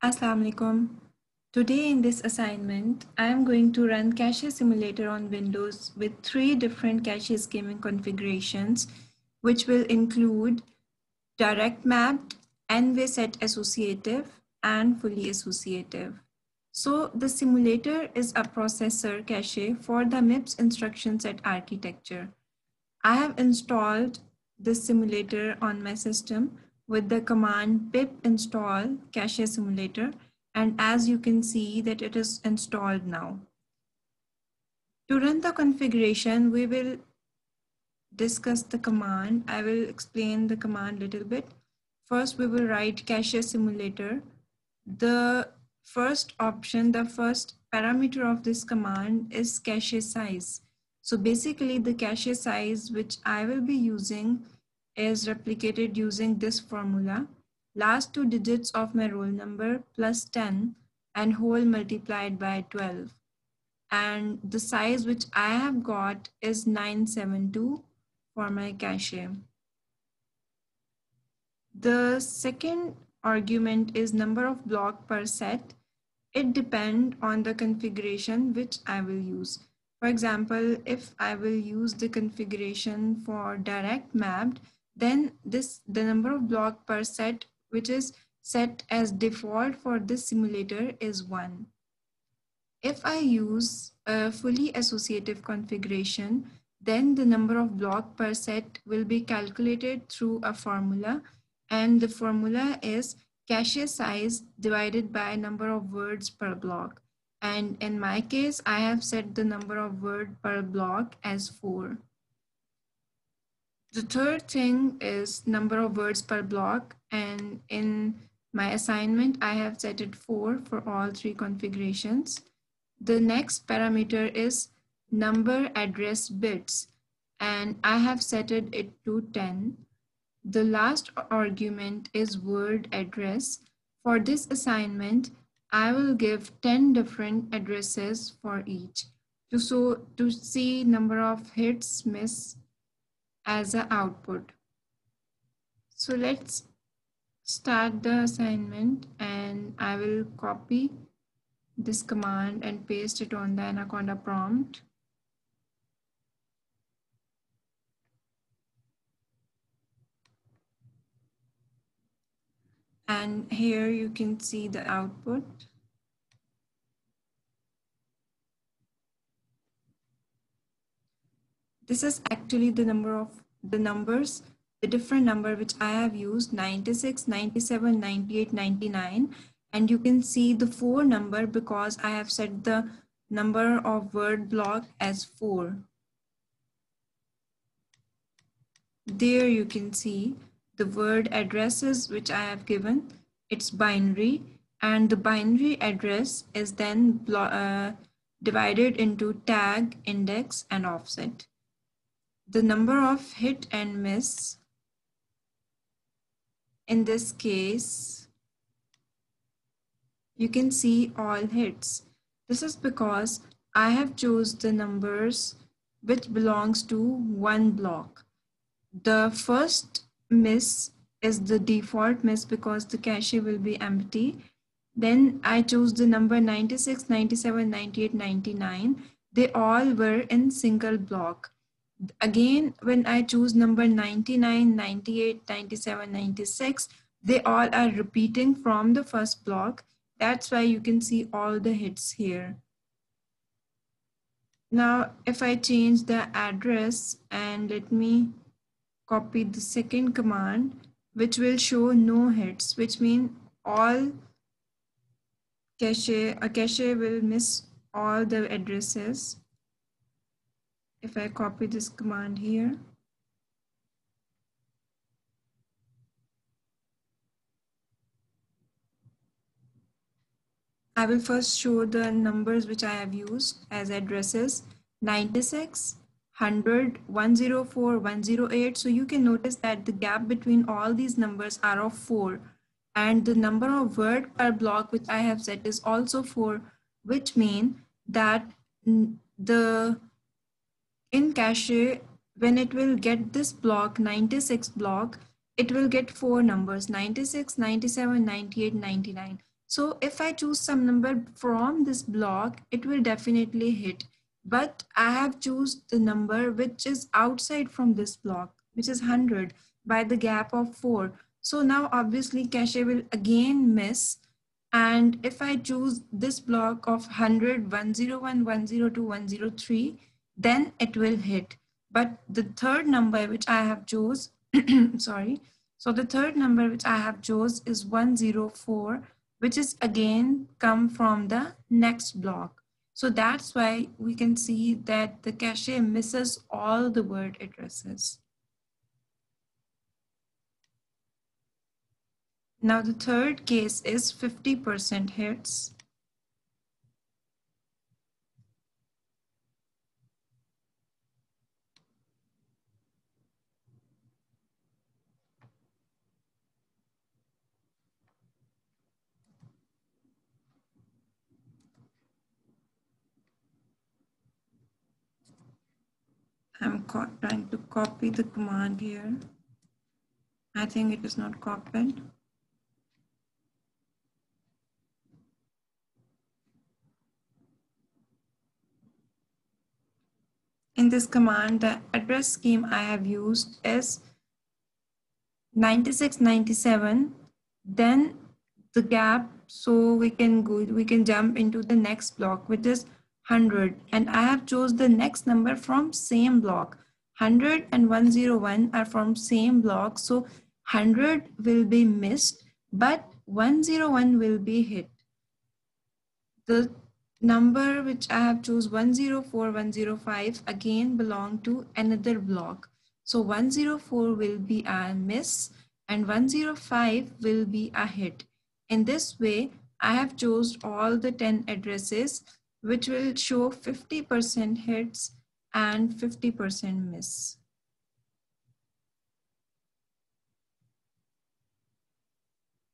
Assalamu alaikum. Today in this assignment, I am going to run Cache Simulator on Windows with three different cache scheming configurations, which will include direct mapped, n-way set associative, and fully associative. So the simulator is a processor cache for the MIPS instruction set architecture. I have installed this simulator on my system with the command pip install cache simulator and as you can see that it is installed now. To run the configuration, we will discuss the command. I will explain the command a little bit. First, we will write cache simulator. The first option, the first parameter of this command is cache size. So basically the cache size which I will be using is replicated using this formula. Last two digits of my roll number plus 10 and whole multiplied by 12. And the size which I have got is 972 for my cache. The second argument is number of block per set. It depend on the configuration which I will use. For example, if I will use the configuration for direct mapped, then this the number of block per set which is set as default for this simulator is one. If I use a fully associative configuration, then the number of block per set will be calculated through a formula and the formula is cache size divided by number of words per block. And in my case, I have set the number of word per block as four. The third thing is number of words per block. And in my assignment, I have set it four for all three configurations. The next parameter is number address bits. And I have set it to 10. The last argument is word address. For this assignment, I will give 10 different addresses for each. To, so, to see number of hits, miss, as an output. So let's start the assignment and I will copy this command and paste it on the Anaconda prompt. And here you can see the output. This is actually the number of the numbers, the different number which I have used 96, 97, 98, 99. And you can see the four number because I have set the number of word block as four. There you can see the word addresses which I have given. It's binary and the binary address is then uh, divided into tag, index, and offset the number of hit and miss in this case you can see all hits. This is because I have chose the numbers which belongs to one block. The first miss is the default miss because the cache will be empty. Then I chose the number 96 97 98 99 they all were in single block again when i choose number 99 98 97 96 they all are repeating from the first block. That's why you can see all the hits here. Now if i change the address and let me copy the second command which will show no hits which mean all cache a cache will miss all the addresses if I copy this command here, I will first show the numbers which I have used as addresses 96, 100, 104, 108. So you can notice that the gap between all these numbers are of 4 and the number of word per block which I have set is also 4 which mean that the in cache, when it will get this block, 96 block, it will get four numbers, 96, 97, 98, 99. So if I choose some number from this block, it will definitely hit. But I have choose the number which is outside from this block, which is 100 by the gap of 4. So now obviously cache will again miss. And if I choose this block of 100, 101, 102, 103, then it will hit. But the third number which I have chose, sorry, so the third number which I have chose is 104, which is again come from the next block. So that's why we can see that the cache misses all the word addresses. Now the third case is 50% hits. I'm trying to copy the command here. I think it is not copied. In this command, the address scheme I have used is 9697, then the gap, so we can go, we can jump into the next block, which is 100. And I have chose the next number from same block. 100 and 101 are from same block, so 100 will be missed, but 101 will be hit. The number which I have choose 104, 105 again belong to another block. So 104 will be a miss and 105 will be a hit. In this way, I have chose all the 10 addresses which will show 50% hits and 50% miss.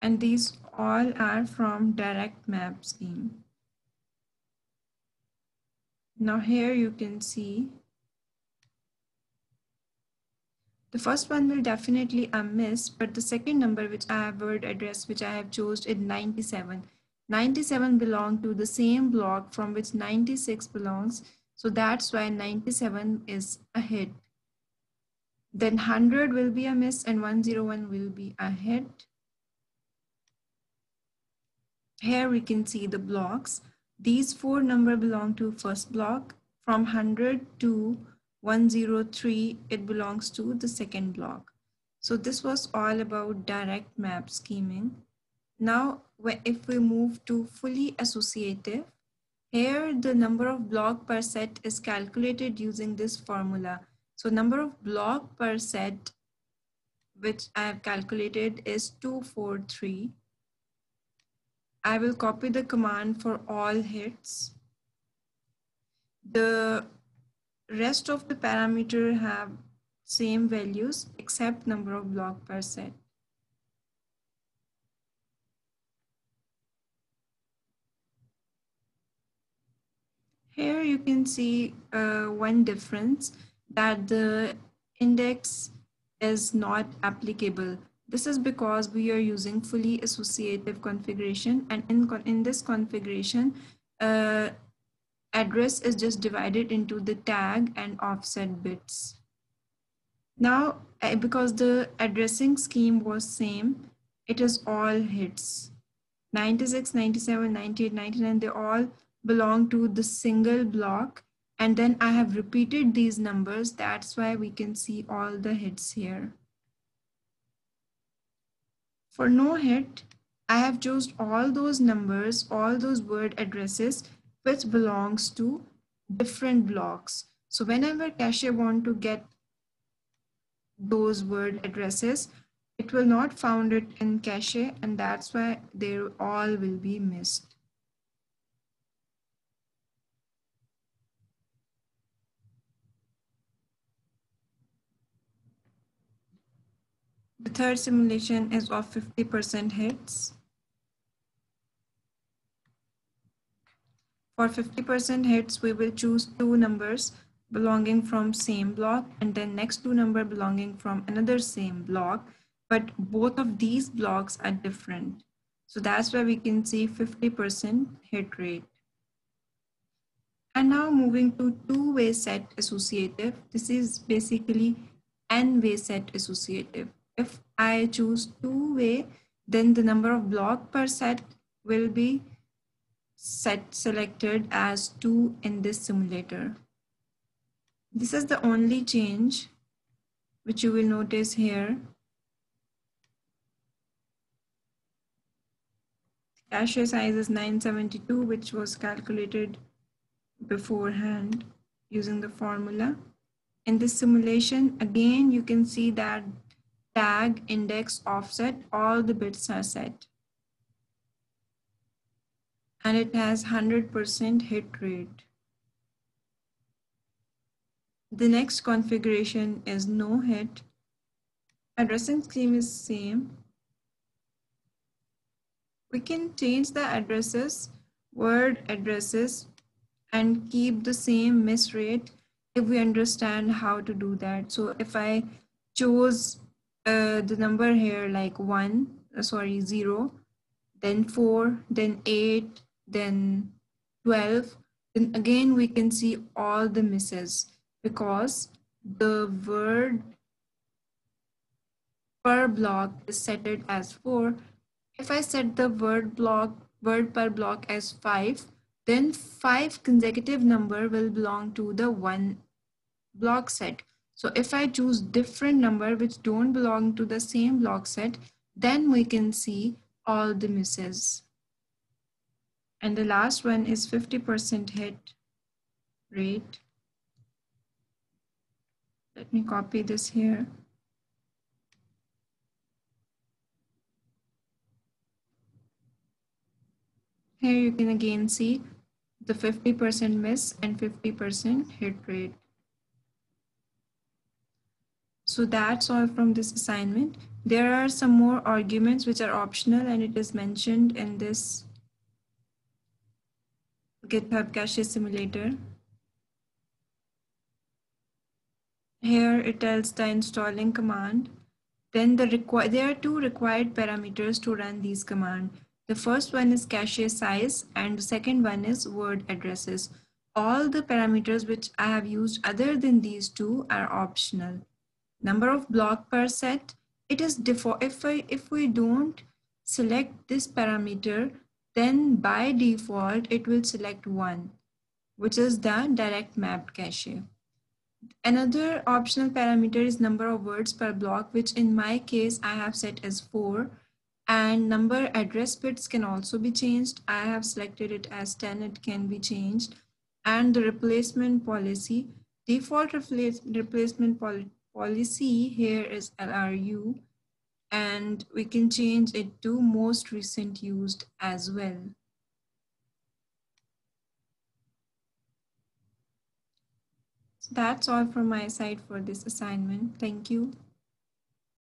And these all are from direct map scheme. Now here you can see the first one will definitely a miss, but the second number which I have word address which I have chosen is 97. 97 belong to the same block from which 96 belongs. So that's why 97 is a hit. Then 100 will be a miss and 101 will be a hit. Here we can see the blocks. These four number belong to first block. From 100 to 103, it belongs to the second block. So this was all about direct map scheming. Now, if we move to fully associative, here the number of block per set is calculated using this formula. So number of block per set, which I have calculated is 243. I will copy the command for all hits. The rest of the parameter have same values except number of block per set. Here you can see uh, one difference that the index is not applicable this is because we are using fully associative configuration and in, in this configuration, uh, address is just divided into the tag and offset bits. Now, eh, because the addressing scheme was same, it is all hits. 96, 97, 98, 99, they all belong to the single block. And then I have repeated these numbers. That's why we can see all the hits here. For no hit, I have chosen all those numbers, all those word addresses which belongs to different blocks. So whenever cache want to get those word addresses, it will not found it in cache and that's why they all will be missed. The third simulation is of 50% hits. For 50% hits, we will choose two numbers belonging from same block and then next two number belonging from another same block, but both of these blocks are different. So that's why we can see 50% hit rate. And now moving to two-way set associative. This is basically n-way set associative. If I choose two-way, then the number of block per set will be set selected as 2 in this simulator. This is the only change which you will notice here. Cache size is 972, which was calculated beforehand using the formula. In this simulation, again, you can see that tag, index, offset, all the bits are set. And it has 100% hit rate. The next configuration is no hit. Addressing scheme is same. We can change the addresses, word addresses, and keep the same miss rate if we understand how to do that. So if I chose uh, the number here like one, uh, sorry, zero, then four, then eight, then 12, then again we can see all the misses because the word per block is set it as four. If I set the word block, word per block as five, then five consecutive number will belong to the one block set. So if I choose different number which don't belong to the same block set, then we can see all the misses. And the last one is 50% hit rate. Let me copy this here. Here you can again see the 50% miss and 50% hit rate. So that's all from this assignment. There are some more arguments which are optional and it is mentioned in this GitHub Cache Simulator. Here it tells the installing command. Then the require there are two required parameters to run these command. The first one is cache size and the second one is word addresses. All the parameters which I have used other than these two are optional number of block per set, it is default. If, I, if we don't select this parameter, then by default, it will select one, which is the direct mapped cache. Another optional parameter is number of words per block, which in my case, I have set as four and number address bits can also be changed. I have selected it as 10, it can be changed. And the replacement policy, default replacement policy policy here is LRU and we can change it to most recent used as well. So that's all from my side for this assignment. Thank you.